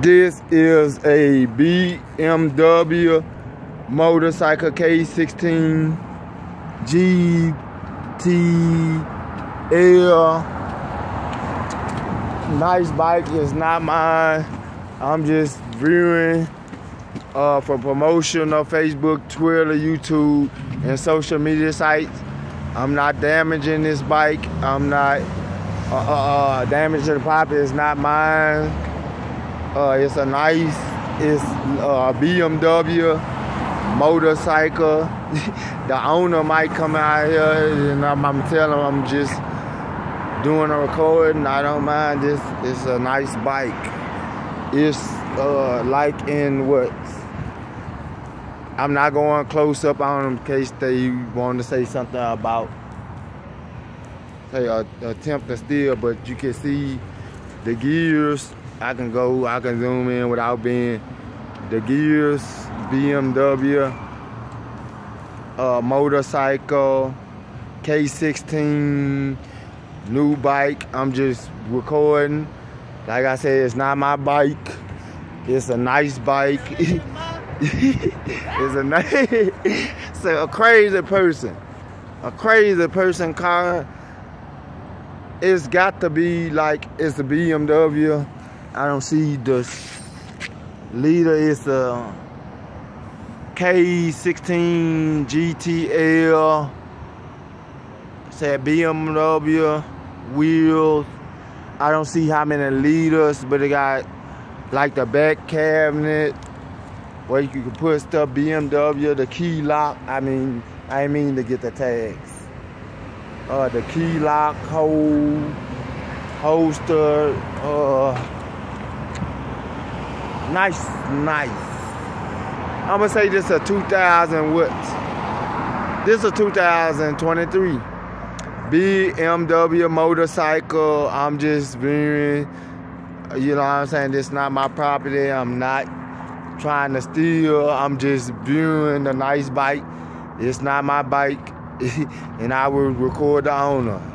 This is a BMW motorcycle K16 GTL. Nice bike, it's not mine. I'm just viewing uh, for promotion of Facebook, Twitter, YouTube, and social media sites. I'm not damaging this bike. I'm not uh, uh, uh damaging the property. It's not mine. Uh, it's a nice, it's a BMW motorcycle. the owner might come out here and I'm, I'm telling him I'm just doing a recording. I don't mind this. It's a nice bike. It's uh, like in what? I'm not going close up on them in case they want to say something about say attempt to steal, but you can see the gears I can go, I can zoom in without being the gears, BMW, uh, motorcycle, K16, new bike. I'm just recording. Like I said, it's not my bike. It's a nice bike. it's a nice, so a crazy person. A crazy person car. It's got to be like, it's a BMW I don't see the leader is the K16 GTL. Said BMW wheels. I don't see how many liters, but it got like the back cabinet where you can put stuff BMW, the key lock. I mean, I mean to get the tags. Uh, the key lock, hole, holster, uh, Nice, nice. I'm gonna say this a 2000 what? This is a 2023 BMW motorcycle. I'm just being, you know what I'm saying? This not my property. I'm not trying to steal. I'm just viewing a nice bike. It's not my bike, and I will record the owner.